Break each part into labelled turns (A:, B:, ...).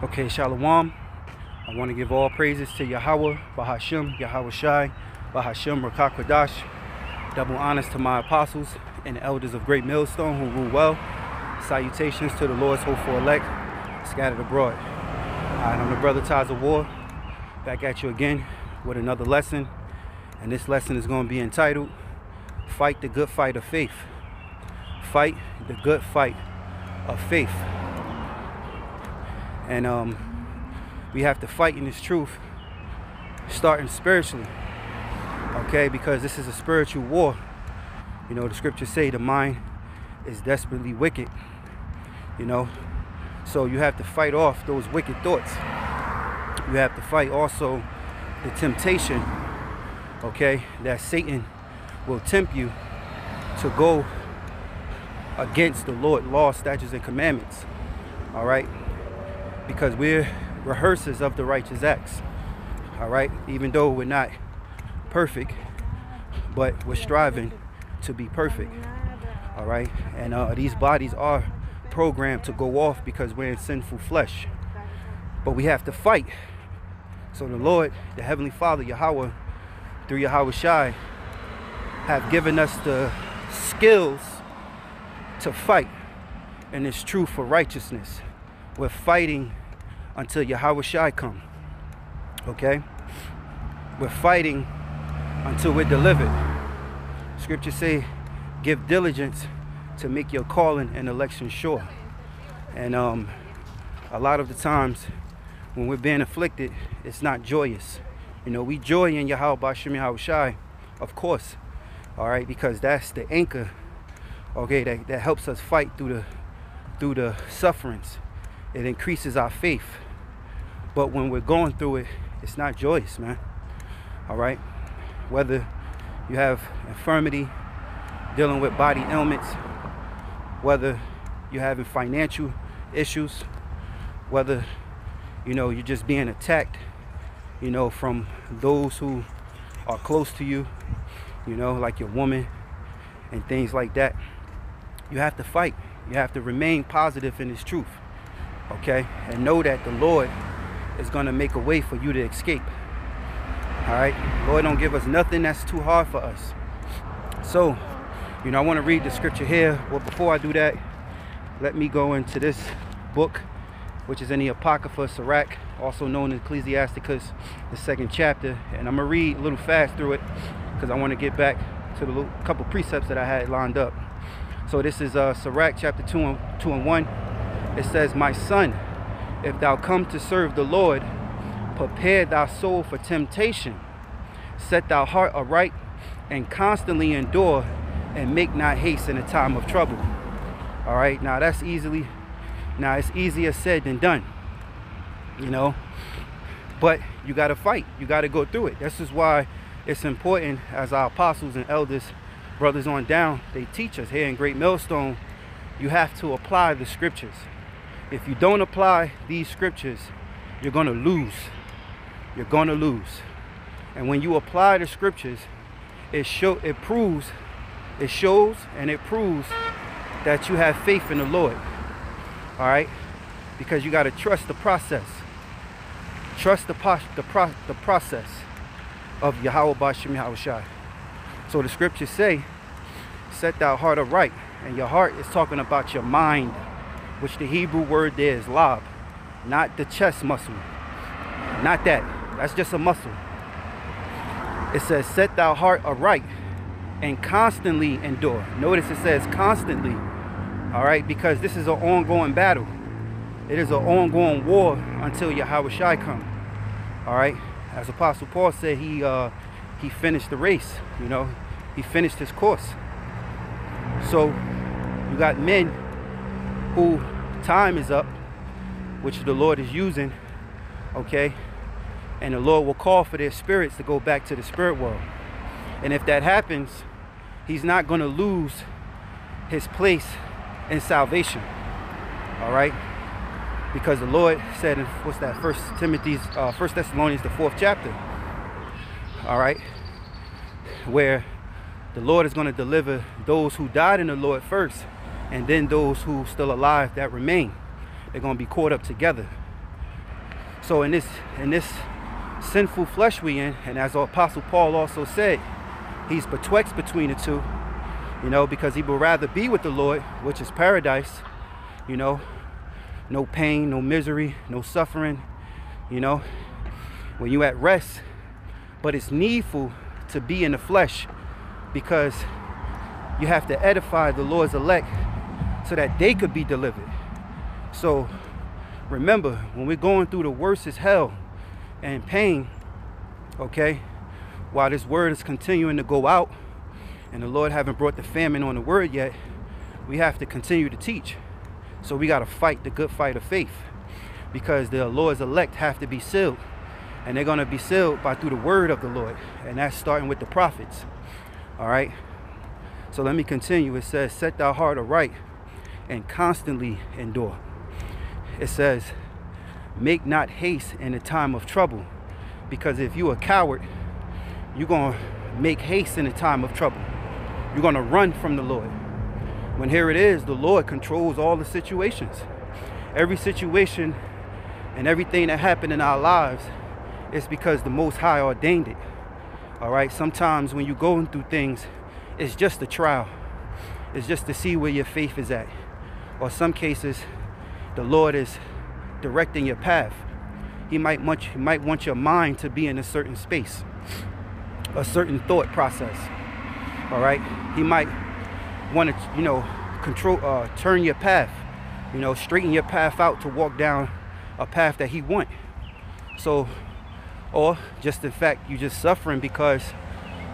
A: Okay, Shalom. I want to give all praises to Yahweh, BaHaSham, Yahweh Shai, BaHaSham, Rakakwadash. Double honors to my apostles and elders of Great Millstone who rule well. Salutations to the Lord's hopeful elect scattered abroad. All right, I'm the brother Ties of War, back at you again with another lesson. And this lesson is going to be entitled Fight the Good Fight of Faith. Fight the Good Fight of Faith. And um, we have to fight in this truth, starting spiritually. Okay, because this is a spiritual war. You know, the scriptures say the mind is desperately wicked. You know, so you have to fight off those wicked thoughts. You have to fight also the temptation, okay, that Satan will tempt you to go against the Lord, law, statutes, and commandments. All right because we're rehearsers of the righteous acts. All right, even though we're not perfect, but we're striving to be perfect. All right, and uh, these bodies are programmed to go off because we're in sinful flesh, but we have to fight. So the Lord, the Heavenly Father, Yahweh, through Yahawashi, have given us the skills to fight, and it's true for righteousness. We're fighting until Yahawashi come. Okay? We're fighting until we're delivered. Scripture say, give diligence to make your calling and election sure. And um, a lot of the times when we're being afflicted, it's not joyous. You know, we joy in Yahweh BaHaSham Yahweh Shai, of course. All right, because that's the anchor, okay, that, that helps us fight through the through the sufferings. It increases our faith. But when we're going through it, it's not joyous, man. All right? Whether you have infirmity, dealing with body ailments, whether you're having financial issues, whether you know you're just being attacked, you know, from those who are close to you, you know, like your woman and things like that. You have to fight. You have to remain positive in this truth. Okay? And know that the Lord is going to make a way for you to escape. All right? Lord don't give us nothing that's too hard for us. So, you know, I want to read the scripture here. Well, before I do that, let me go into this book, which is in the Apocrypha Sirach, also known as Ecclesiasticus, the second chapter. And I'm going to read a little fast through it because I want to get back to the little, couple precepts that I had lined up. So this is uh, Sirach chapter 2 and, 2 and 1. It says, My son, if thou come to serve the Lord, prepare thy soul for temptation. Set thy heart aright and constantly endure and make not haste in a time of trouble. All right, now that's easily, now it's easier said than done, you know, but you got to fight. You got to go through it. This is why it's important as our apostles and elders, brothers on down, they teach us here in Great Millstone, you have to apply the scriptures if you don't apply these scriptures, you're going to lose. You're going to lose. And when you apply the scriptures, it show it proves it shows and it proves that you have faith in the Lord. All right? Because you got to trust the process. Trust the the, pro, the process of Yahweh Yahawashi. So the scriptures say, set thy heart aright. And your heart is talking about your mind which the Hebrew word there is lob, not the chest muscle. Not that. That's just a muscle. It says, set thou heart aright and constantly endure. Notice it says constantly. All right, because this is an ongoing battle. It is an ongoing war until Yahawashi come. All right, as Apostle Paul said, he uh, he finished the race. You know, he finished his course. So you got men who time is up, which the Lord is using, okay? And the Lord will call for their spirits to go back to the spirit world. And if that happens, he's not going to lose his place in salvation. All right? Because the Lord said in what's that? First Timothy's uh, First Thessalonians, the fourth chapter. All right, where the Lord is going to deliver those who died in the Lord first and then those who still alive that remain they're going to be caught up together. So in this in this sinful flesh we in, and as our Apostle Paul also said, he's betwixt between the two, you know, because he would rather be with the Lord, which is paradise, you know, no pain, no misery, no suffering, you know, when you at rest, but it's needful to be in the flesh because you have to edify the Lord's elect so that they could be delivered. So remember, when we're going through the worst is hell and pain, okay, while this word is continuing to go out and the Lord haven't brought the famine on the word yet, we have to continue to teach. So we got to fight the good fight of faith because the Lord's elect have to be sealed. And they're going to be sealed by through the word of the Lord. And that's starting with the prophets. All right. So let me continue. It says, Set thy heart aright and constantly endure. It says, Make not haste in the time of trouble. Because if you are a coward, you're going to make haste in the time of trouble. You're going to run from the Lord. When here it is, the Lord controls all the situations. Every situation and everything that happened in our lives is because the Most High ordained it. All right. Sometimes when you're going through things, it's just a trial. It's just to see where your faith is at. Or some cases, the Lord is directing your path. He might want he might want your mind to be in a certain space, a certain thought process. All right. He might want to, you know, control, uh, turn your path, you know, straighten your path out to walk down a path that He want. So or just in fact you just suffering because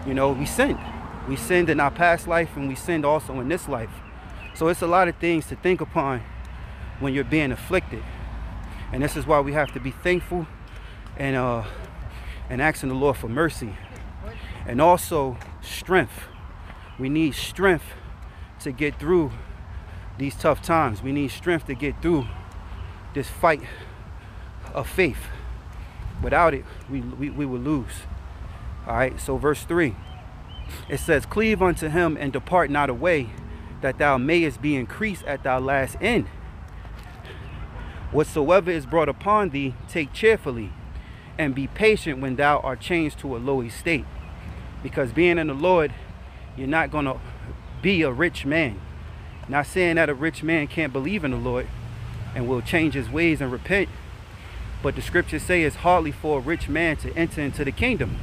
A: you know we sinned we sinned in our past life and we sinned also in this life so it's a lot of things to think upon when you're being afflicted. And this is why we have to be thankful and uh and asking the lord for mercy. And also strength. We need strength to get through these tough times. We need strength to get through this fight of faith. Without it, we, we, we will lose. All right, so verse 3 it says, Cleave unto him and depart not away, that thou mayest be increased at thy last end. Whatsoever is brought upon thee, take cheerfully, and be patient when thou art changed to a low estate. Because being in the Lord, you're not going to be a rich man. Not saying that a rich man can't believe in the Lord and will change his ways and repent but the scriptures say it's hardly for a rich man to enter into the kingdom.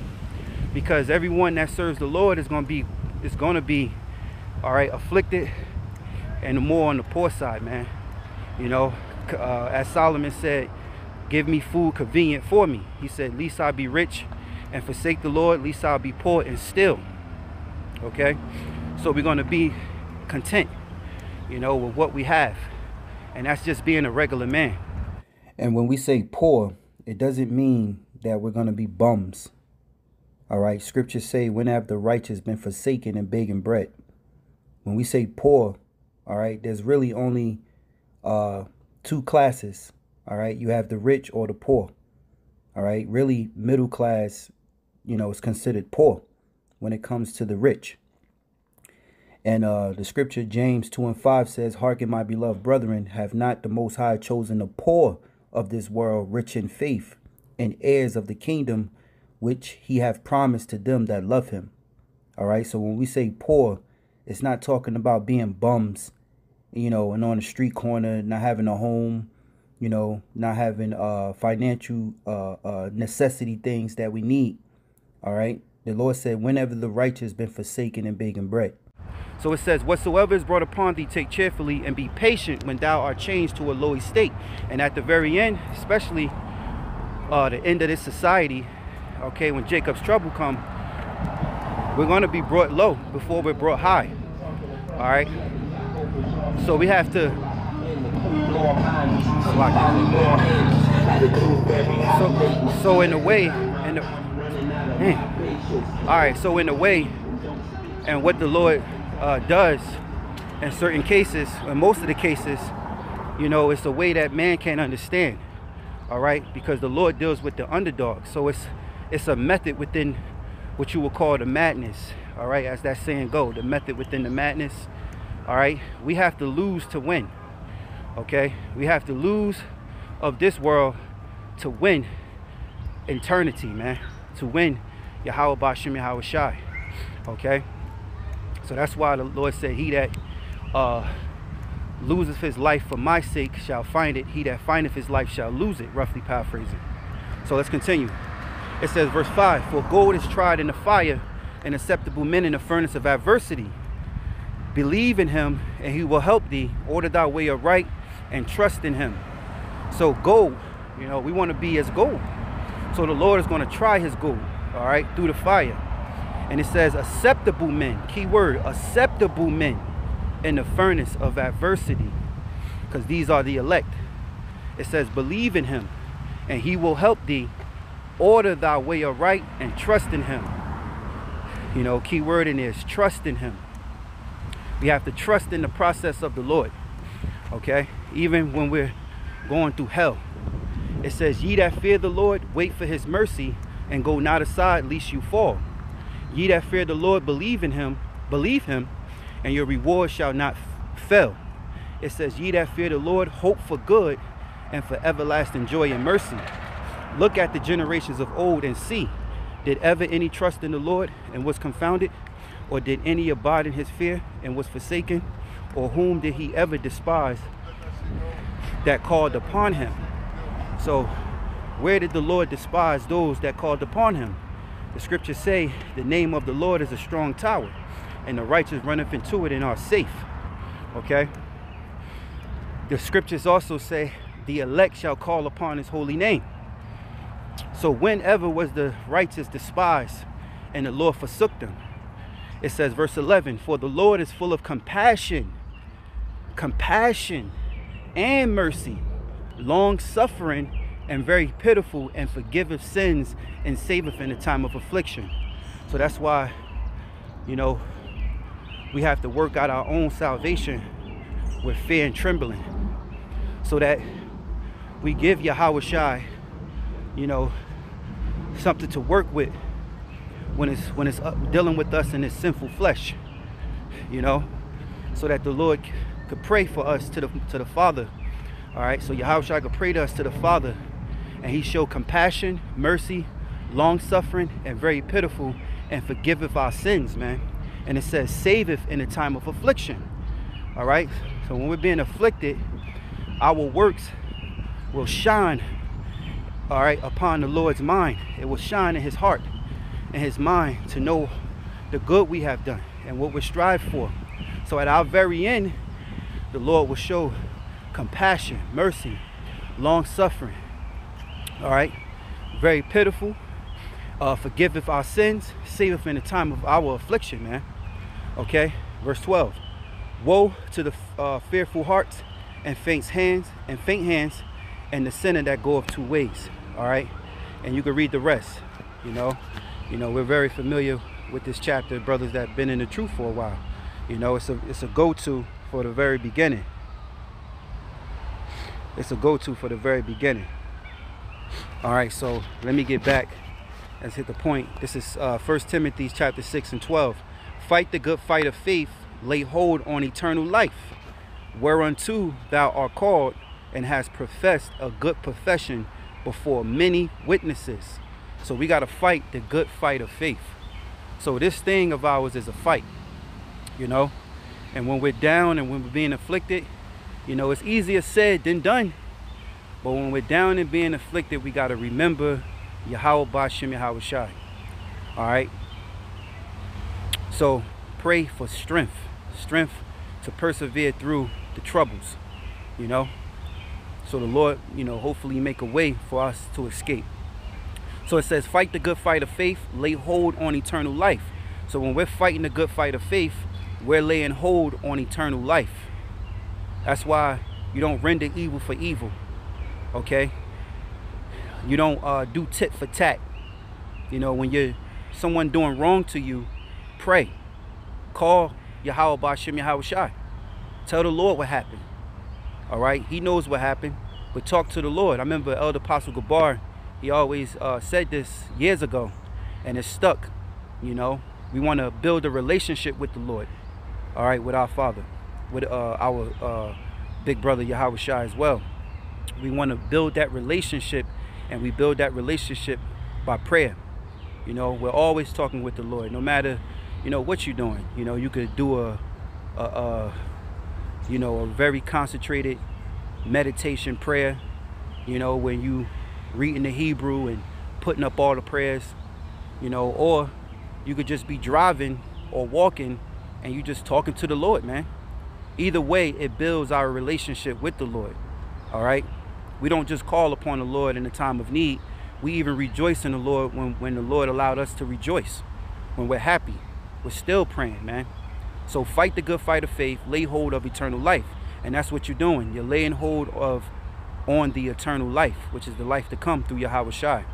A: Because everyone that serves the Lord is going to be is going to be all right afflicted and more on the poor side, man. You know, uh, as Solomon said, give me food convenient for me. He said, least I be rich and forsake the Lord, least I'll be poor and still. Okay? So we're going to be content, you know, with what we have. And that's just being a regular man. And when we say poor, it doesn't mean that we're going to be bums. All right. Scriptures say, when have the righteous been forsaken and begging bread? When we say poor, all right, there's really only uh, two classes. All right. You have the rich or the poor. All right. Really, middle class, you know, is considered poor when it comes to the rich. And uh, the scripture, James 2 and 5 says, Hearken, my beloved brethren, have not the Most High chosen the poor of this world rich in faith and heirs of the kingdom which he have promised to them that love him. All right. So when we say poor, it's not talking about being bums, you know, and on the street corner, not having a home, you know, not having uh financial uh, uh necessity things that we need. All right. The Lord said, whenever the righteous been forsaken and begging bread. So it says, Whatsoever is brought upon thee, take cheerfully, and be patient when thou art changed to a low estate. And at the very end, especially uh, the end of this society, okay, when Jacob's trouble come, we're going to be brought low before we're brought high. All right? So we have to so, so in a way, in the, all right, so in a way, and what the Lord uh, does in certain cases, in most of the cases, you know, it's a way that man can't understand. All right, because the Lord deals with the underdog. So it's it's a method within what you would call the madness. All right, as that saying go, the method within the madness. All right, we have to lose to win. Okay, we have to lose of this world to win eternity, man. To win Yahweh BaHaSham Yahweh Shai. Okay? So that's why the Lord said, He that uh, loseth his life for my sake shall find it. He that findeth his life shall lose it. Roughly paraphrasing. So let's continue. It says, verse 5 For gold is tried in the fire, and acceptable men in the furnace of adversity. Believe in him, and he will help thee. Order thy way aright, and trust in him. So, gold, you know, we want to be as gold. So, the Lord is going to try his gold, all right, through the fire. And it says, acceptable men, key word, acceptable men in the furnace of adversity, because these are the elect. It says, believe in him, and he will help thee. Order thy way aright, and trust in him. You know, key word in is trust in him. We have to trust in the process of the Lord. Okay? Even when we're going through hell. It says, Ye that fear the Lord, wait for his mercy, and go not aside, lest you fall. Ye that fear the Lord, believe in him, believe him, and your reward shall not fail. It says, Ye that fear the Lord, hope for good and for everlasting joy and mercy. Look at the generations of old and see, did ever any trust in the Lord and was confounded? Or did any abide in his fear and was forsaken? Or whom did he ever despise that called upon him? So, where did the Lord despise those that called upon him? The scriptures say the name of the Lord is a strong tower, and the righteous runneth into it and are safe. Okay? The scriptures also say the elect shall call upon his holy name. So whenever was the righteous despised and the Lord forsook them? It says, verse 11, For the Lord is full of compassion, compassion and mercy, long suffering and very pitiful, and forgiveth sins and saveth in the time of affliction. So that's why, you know, we have to work out our own salvation with fear and trembling so that we give Yahawashi, you know, something to work with when it's when it's uh, dealing with us in this sinful flesh you know? So that the lord could pray for us to the to the father all right? So yahweh could pray to us to the father and he showed compassion mercy long suffering and very pitiful and forgiveth our sins man. And it says saveth in the time of affliction all right? So when we're being afflicted our works will shine all right upon the lord's mind it will shine in his heart and his mind to know the good we have done and what we strive for. So at our very end, the Lord will show compassion, mercy, long suffering. All right, very pitiful. Uh, forgiveth our sins, saveth in the time of our affliction, man. Okay, verse 12. Woe to the uh, fearful hearts and faint hands and faint hands and the sinner that goeth two ways. All right, and you can read the rest. You know, you know, we're very familiar with this chapter, brothers that been in the truth for a while. You know, it's a it's a go-to for the very beginning. It's a go-to for the very beginning. All right, so let me get back. Let's hit the point. This is uh, 1 Timothy chapter 6 and 12. Fight the good fight of faith, lay hold on eternal life, whereunto thou art called and hast professed a good profession before many witnesses. So we got to fight the good fight of faith. So this thing of ours is a fight, you know. And when we're down and when we're being afflicted, you know, it's easier said than done. But when we're down and being afflicted, we got to remember Yahweh BaHaSham Yahweh Shai. All right. So pray for strength, strength to persevere through the troubles, you know. So the Lord, you know, hopefully make a way for us to escape. So it says, fight the good fight of faith, lay hold on eternal life. So when we're fighting the good fight of faith, we're laying hold on eternal life. That's why you don't render evil for evil. Okay? You don't uh, do tit for tat. You know, when you're someone doing wrong to you, pray. Call Yahweh BaHaSham Yahweh. Tell the Lord what happened. All right? He knows what happened. But talk to the Lord. I remember Elder Apostle Gabar he always uh, said this years ago and it stuck you know we want to build a relationship with the lord all right with our father with uh, our uh, big brother Yahawashi as well we want to build that relationship And we build that relationship by prayer. You know, we're always talking with the Lord, no matter, you know, what you're doing. You know, you could do a, a, a you know, a very concentrated meditation prayer. You know, when you reading the Hebrew and putting up all the prayers. You know, or you could just be driving or walking and you just talking to the Lord, man. Either way, it builds our relationship with the Lord. All right. We don't just call upon the Lord in the time of need. We even rejoice in the Lord when, when the Lord allowed us to rejoice. When we're happy, we're still praying, man. So fight the good fight of faith, lay hold of eternal life. And that's what you're doing. You're laying hold of on the eternal life, which is the life to come through Yahawashi.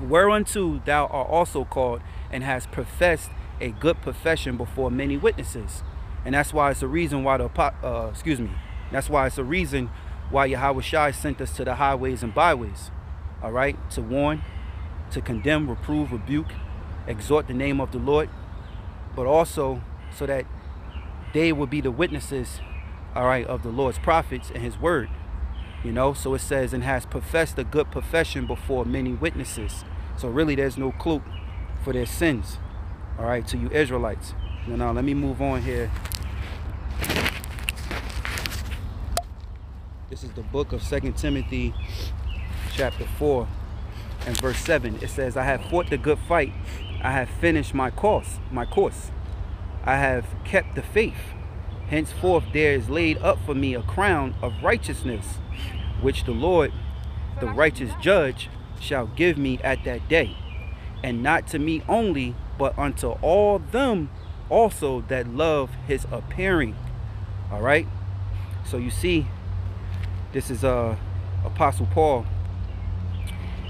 A: Whereunto thou art also called and has professed a good profession before many witnesses. And that's why it's a reason why the, uh, excuse me, that's why it's a reason why Yahawashi sent us to the highways and byways, all right, to warn, to condemn, reprove, rebuke, exhort the name of the Lord, but also so that they will be the witnesses, all right, of the Lord's prophets and his word. You know, so it says, and has professed a good profession before many witnesses. So really there's no cloak for their sins. All right, to you Israelites. Now, now let me move on here. This is the book of Second Timothy, chapter 4 and verse 7. It says, I have fought the good fight. I have finished my course, my course. I have kept the faith. Henceforth there is laid up for me a crown of righteousness, which the Lord, the righteous judge, shall give me at that day. And not to me only, but unto all them also that love his appearing. All right. So you see, this is uh, Apostle Paul.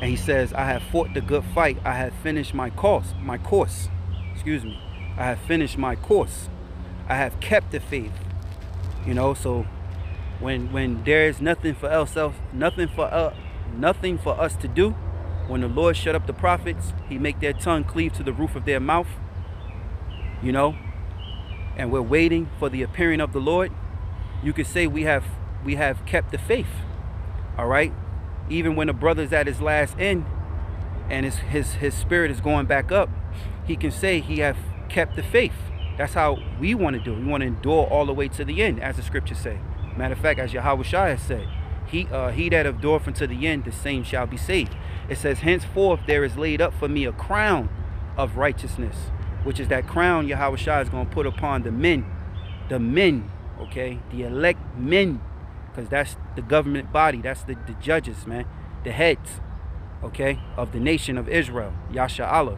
A: And he says, I have fought the good fight. I have finished my course, my course. Excuse me. I have finished my course. I have kept the faith. You know, so when when there is nothing for else nothing for uh, nothing for us to do, when the Lord shut up the prophets, he make their tongue cleave to the roof of their mouth. You know, and we're waiting for the appearing of the Lord. You could say we have we have kept the faith. All right? Even when a brother's at his last end and his his his spirit is going back up, he can say he have kept the faith. That's how we want to do. it. We want to endure all the way to the end, as the scriptures say. Matter of fact, as Yahweh said, he uh, he that endureth unto the end, the same shall be saved. It says, henceforth there is laid up for me a crown of righteousness, which is that crown Yahweh is going to put upon the men, the men, okay, the elect men, because that's the government body, that's the, the judges, man, the heads, okay, of the nation of Israel, Yasharahla.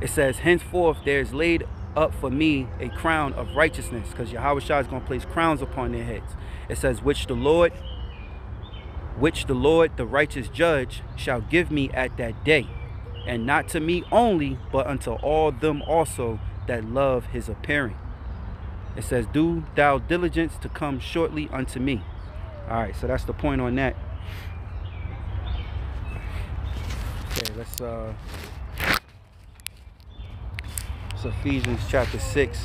A: It says, henceforth there is laid up for me a crown of righteousness, because Yahawashi is going to place crowns upon their heads. It says, which the Lord which the Lord, the righteous judge, shall give me at that day, and not to me only, but unto all them also that love his appearing. It says, Do thou diligence to come shortly unto me. All right, so that's the point on that. Okay, let's uh it's Ephesians chapter 6.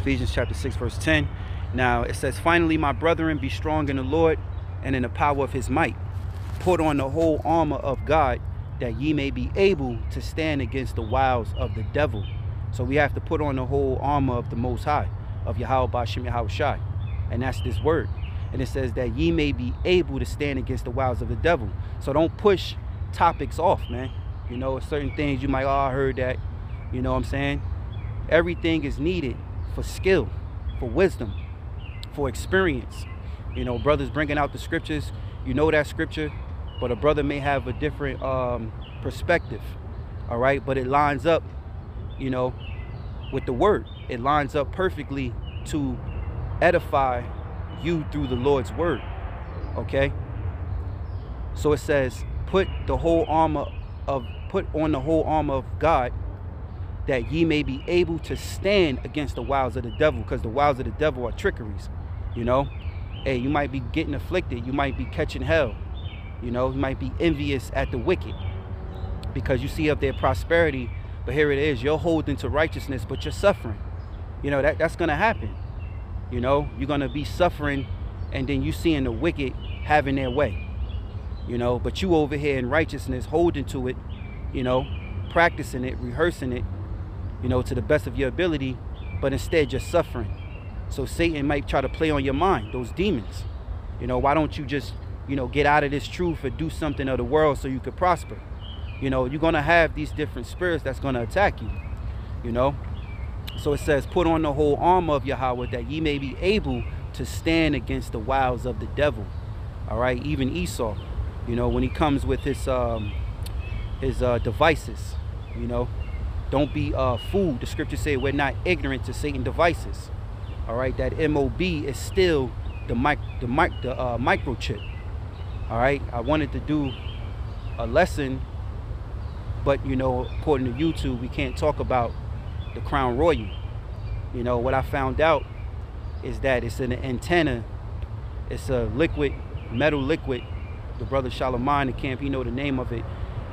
A: Ephesians chapter 6, verse 10. Now it says, Finally, my brethren, be strong in the Lord and in the power of his might. Put on the whole armor of God that ye may be able to stand against the wiles of the devil. So we have to put on the whole armor of the Most High, of Yahweh BaHaSham Yahweh. And that's this word. And it says that ye may be able to stand against the wiles of the devil. So don't push topics off, man. You know, certain things you might, oh, I heard that. You know what I'm saying? Everything is needed for skill, for wisdom, for experience. You know, brothers bringing out the scriptures, you know that scripture, but a brother may have a different um, perspective, all right? But it lines up, you know, with the word. It lines up perfectly to edify you through the Lord's word, okay? So it says, put the whole armor of, put on the whole armor of God that ye may be able to stand against the wiles of the devil because the wiles of the devil are trickeries, you know? hey, you might be getting afflicted. You might be catching hell. You know, you might be envious at the wicked because you see of their prosperity. But here it is, you're holding to righteousness, but you're suffering. You know, that, that's to happen. You know, you're to be suffering and then you seeing the wicked having their way. you know, but you over here in righteousness, holding to it, you know, practicing it, rehearsing it, you know, to the best of your ability, but instead you're suffering. So Satan might try to play on your mind, those demons. You know, why don't you just, you know, get out of this truth and do something of the world so you could prosper? You know, you're going to have these different spirits that's going to attack you, you know. So it says, put on the whole armor of Yahweh that ye may be able to stand against the wiles of the devil. All right, even Esau, you know, when he comes with his um, his uh, devices, you know, don't be uh, fooled. The scripture say we're not ignorant to Satan devices. All right, that MOB is still the mic the mic the uh, microchip. All right, I wanted to do a lesson, but you know, according to YouTube, we can't talk about the Crown Royal. You know, what I found out is that it's an antenna. It's a liquid, metal liquid. The brother Shalimar in the camp, he know the name of it.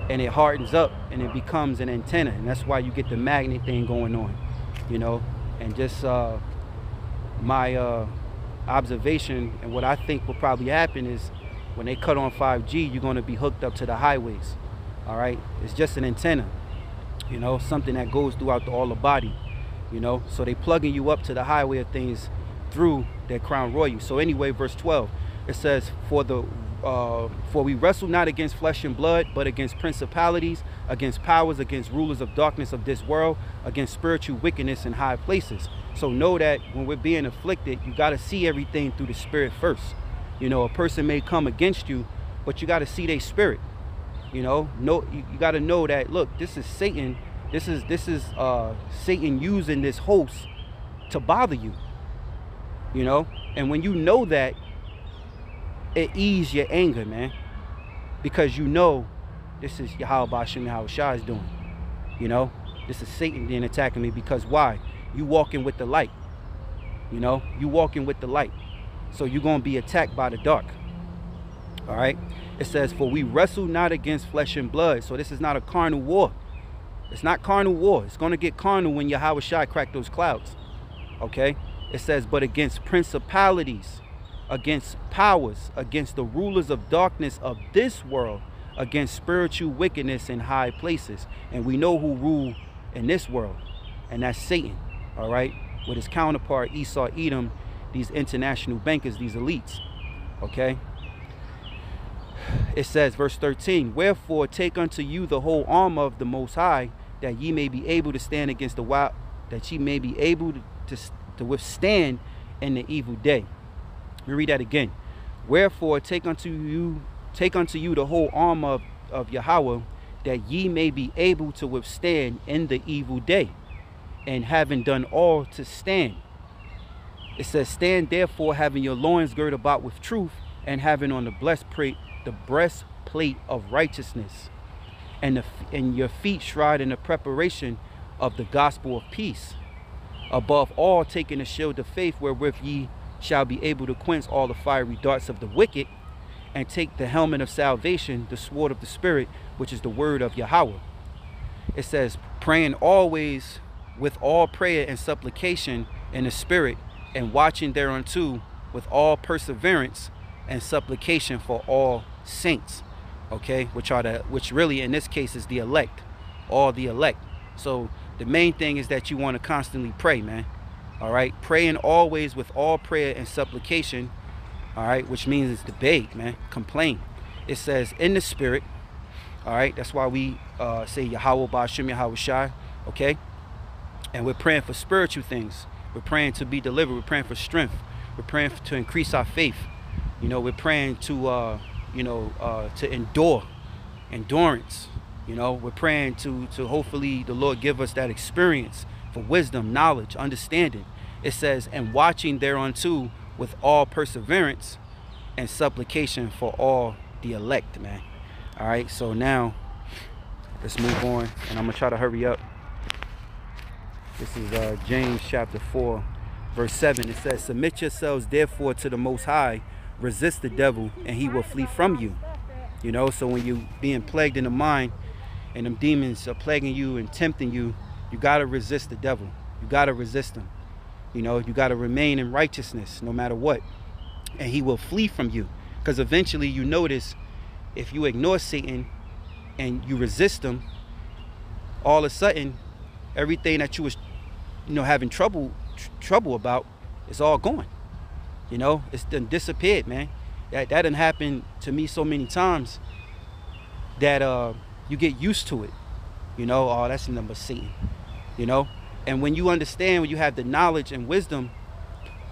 A: And it hardens up and it becomes an antenna. And that's why you get the magnet thing going on. You know, and just uh, my uh, observation and what I think will probably happen is when they cut on 5G, you're going to be hooked up to the highways. All right, it's just an antenna, you know, something that goes throughout the, all the body, you know. So they plugging you up to the highway of things through their crown royal. So anyway, verse 12, it says, "For the uh, for we wrestle not against flesh and blood, but against principalities, against powers, against rulers of darkness of this world, against spiritual wickedness in high places." So know that when we're being afflicted, you got to see everything through the spirit first. You know, a person may come against you, but you got to see their spirit. You know, no, you, you got to know that. Look, this is Satan. This is this is uh, Satan using this host to bother you. You know, and when you know that, it ease your anger, man, because you know this is BaHaSham Yahweh Shah is doing. You know, this is Satan then attacking me because why? you walking with the light. You know, you walking with the light. So you're to be attacked by the dark. All right. It says, For we wrestle not against flesh and blood. So this is not a carnal war. It's not carnal war. It's to get carnal when Yahawashi crack those clouds. Okay. It says, But against principalities, against powers, against the rulers of darkness of this world, against spiritual wickedness in high places. And we know who rule in this world, and that's Satan all right, with his counterpart Esau Edom, these international bankers, these elites, okay? It says, verse 13, Wherefore take unto you the whole armor of the Most High, that ye may be able to stand against the wild, that ye may be able to, to, to withstand in the evil day. Let me read that again. Wherefore take unto you take unto you the whole armor of, of Yahweh, that ye may be able to withstand in the evil day and having done all to stand. It says, Stand therefore, having your loins girt about with truth, and having on the breastplate, the breastplate of righteousness, and, the, and your feet shod in the preparation of the gospel of peace. Above all, taking the shield of faith, wherewith ye shall be able to quench all the fiery darts of the wicked, and take the helmet of salvation, the sword of the Spirit, which is the word of Yahweh. It says, praying always with all prayer and supplication in the spirit and watching thereunto with all perseverance and supplication for all saints. Okay which are the which really in this case is the elect all the elect. So the main thing is that you want to constantly pray man all right praying always with all prayer and supplication all right which means it's beg man complain it says in the spirit all right that's why we uh, say Yahweh BaHaSham Yahweh Shai okay and we're praying for spiritual things. We're praying to be delivered. We're praying for strength. We're praying to increase our faith. You know, we're praying to, uh, you know, uh, to endure, endurance. You know, we're praying to, to hopefully the Lord give us that experience for wisdom, knowledge, understanding. It says, and watching thereunto with all perseverance and supplication for all the elect, man. All right, so now let's move on, and I'm gonna try to hurry up. This is uh, James chapter 4, verse 7. It says, Submit yourselves therefore to the Most High, resist the devil, and he will flee from you. You know, so when you being plagued in the mind and them demons are plaguing you and tempting you, you got to resist the devil. You got to resist him. You know, you got to remain in righteousness no matter what. And he will flee from you. Because eventually you notice if you ignore Satan and you resist him, all of a sudden, everything that you was, you know, having trouble tr- trouble about is all gone. You know, it's done disappeared, man. That that didn't happen to me so many times that uh, you get used to it. You know, oh, that's the number Satan. You know, and when you understand, when you have the knowledge and wisdom,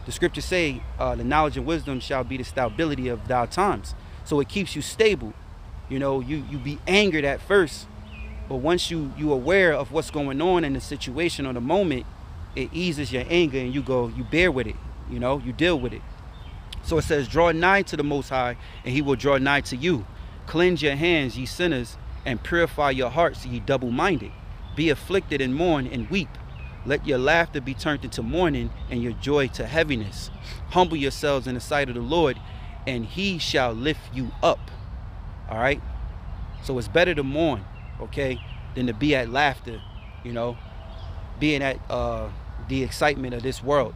A: the scriptures say, uh, the knowledge and wisdom shall be the stability of thy times. So it keeps you stable. You know, you you be angered at first, but once you you aware of what's going on in the situation or the moment, it eases your anger and you go, you bear with it. You know, you deal with it. So it says, draw nigh to the Most High, and He will draw nigh to you. Cleanse your hands, ye sinners, and purify your hearts, ye double-minded. Be afflicted and mourn and weep. Let your laughter be turned into mourning and your joy to heaviness. Humble yourselves in the sight of the Lord, and he shall lift you up. All right? So it's better to mourn, okay, than to be at laughter, you know, being at uh, the excitement of this world.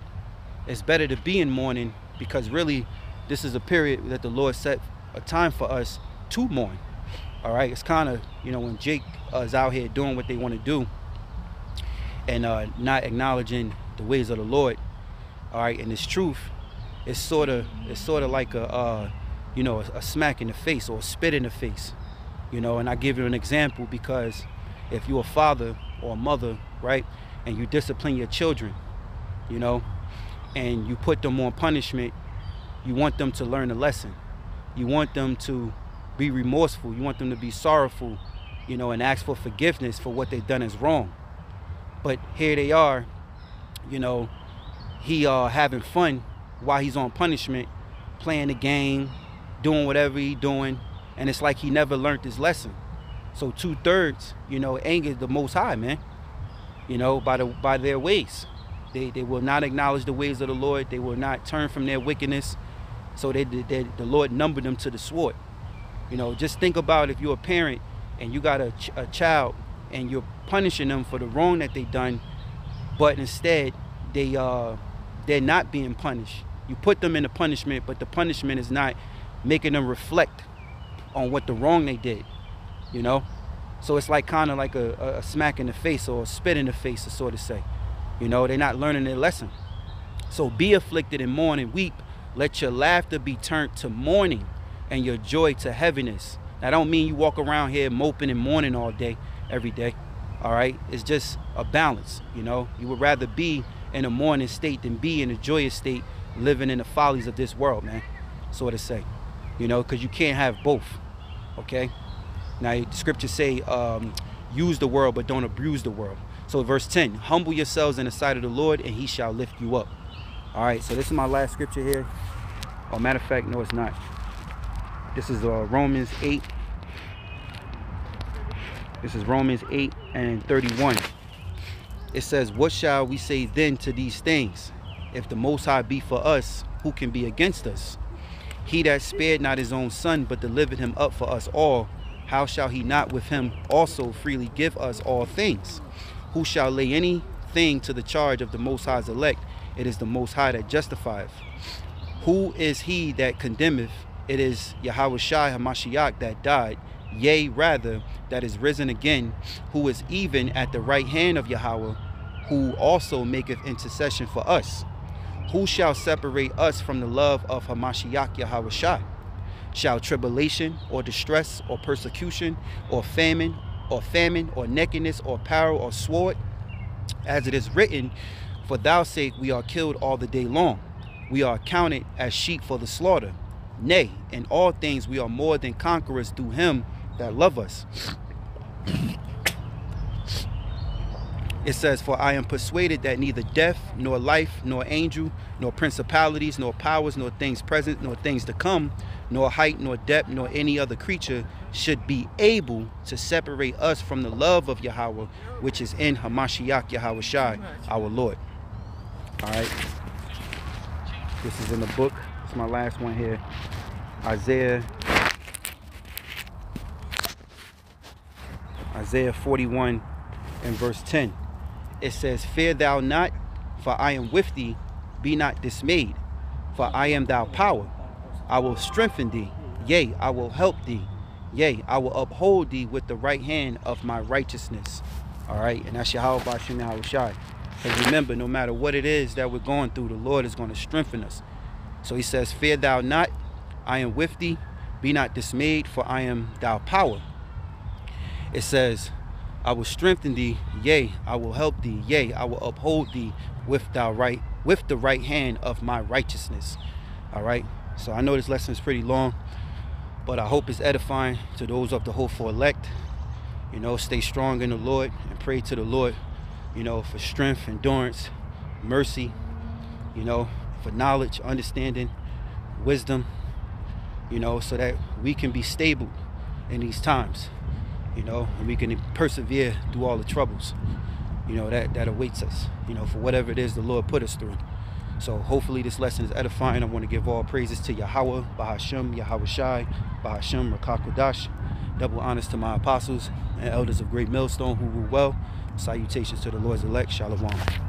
A: It's better to be in mourning because really this is a period that the Lord set a time for us to mourn. All right, it's kind of, you know, when Jake uh, is out here doing what they want to do and uh, not acknowledging the ways of the Lord, all right, and this truth, it's sort of, it's sort of like a, uh, you know, a, a smack in the face or a spit in the face, you know, and I give you an example because if you're a father or a mother, right, and you discipline your children, you know, and you put them on punishment, you want them to learn a lesson. You want them to be remorseful. You want them to be sorrowful, you know, and ask for forgiveness for what they've done is wrong. But here they are, you know, he uh having fun while he's on punishment, playing the game, doing whatever he doing, and it's like he never learned his lesson. So two thirds, you know, anger the most high, man. You know, by the by their ways. They they will not acknowledge the ways of the Lord. They will not turn from their wickedness. So they, they the Lord numbered them to the sword. You know, just think about if you're a parent and you got a, ch- a child and you're punishing them for the wrong that they done, but instead they uh they're not being punished. You put them in the punishment, but the punishment is not making them reflect on what the wrong they did. You know, so it's like kind of like a, a smack in the face or a spit in the face, to sort of say. You know, they're not learning their lesson. So be afflicted and mourn and weep. Let your laughter be turned to mourning and your joy to heaviness. I don't mean you walk around here moping and mourning all day, every day. All right. It's just a balance. You know, you would rather be in a mourning state than be in a joyous state, living in the follies of this world, man. So to say, you know, because you can't have both. Okay. Now, the scriptures say, um, use the world, but don't abuse the world. So, verse 10 Humble yourselves in the sight of the Lord, and he shall lift you up. All right, so this is my last scripture here. Oh, matter of fact, no, it's not. This is uh, Romans 8. This is Romans 8 and 31. It says, What shall we say then to these things? If the Most High be for us, who can be against us? He that spared not his own son, but delivered him up for us all, how shall he not with him also freely give us all things? Who shall lay anything to the charge of the Most High's elect? It is the Most High that justifieth. Who is he that condemneth? It is Yahawashi HaMashiach that died, yea, rather, that is risen again, who is even at the right hand of Yahweh, who also maketh intercession for us. Who shall separate us from the love of Hamashiach Yahawashi? Shall tribulation or distress or persecution or famine or famine or nakedness or peril or sword? As it is written, For thy sake we are killed all the day long. We are counted as sheep for the slaughter. Nay, in all things we are more than conquerors through him that love us. It says, For I am persuaded that neither death, nor life, nor angel, nor principalities, nor powers, nor things present, nor things to come, nor height, nor depth, nor any other creature should be able to separate us from the love of Yahweh, which is in Hamashiach Yahawashi, our Lord. All right. This is in the book. It's my last one here. Isaiah. Isaiah 41 and verse 10. It says, Fear thou not, for I am with thee. Be not dismayed, for I am thy power. I will strengthen thee. Yea, I will help thee. Yea, I will uphold thee with the right hand of my righteousness. All right, and that's Yahweh BaHaSham Yahawashi. Because remember, no matter what it is that we're going through, the Lord is going to strengthen us. So he says, Fear thou not, I am with thee. Be not dismayed, for I am thy power. It says, I will strengthen thee, yea, I will help thee, yea, I will uphold thee with thy right, with the right hand of my righteousness. All right. So I know this lesson is pretty long, but I hope it's edifying to those of the hopeful elect. You know, stay strong in the Lord and pray to the Lord, you know, for strength, endurance, mercy, you know, for knowledge, understanding, wisdom, you know, so that we can be stable in these times, you know, and we can persevere through all the troubles, you know, that, that awaits us, you know, for whatever it is the Lord put us through. So hopefully this lesson is edifying. I want to give all praises to Yahawah, BaHaSham, Yahweh Shai, BaHaSham, Rakakwadash. Double honors to my apostles and elders of Great Millstone who rule well. Salutations to the Lord's elect. Shalom.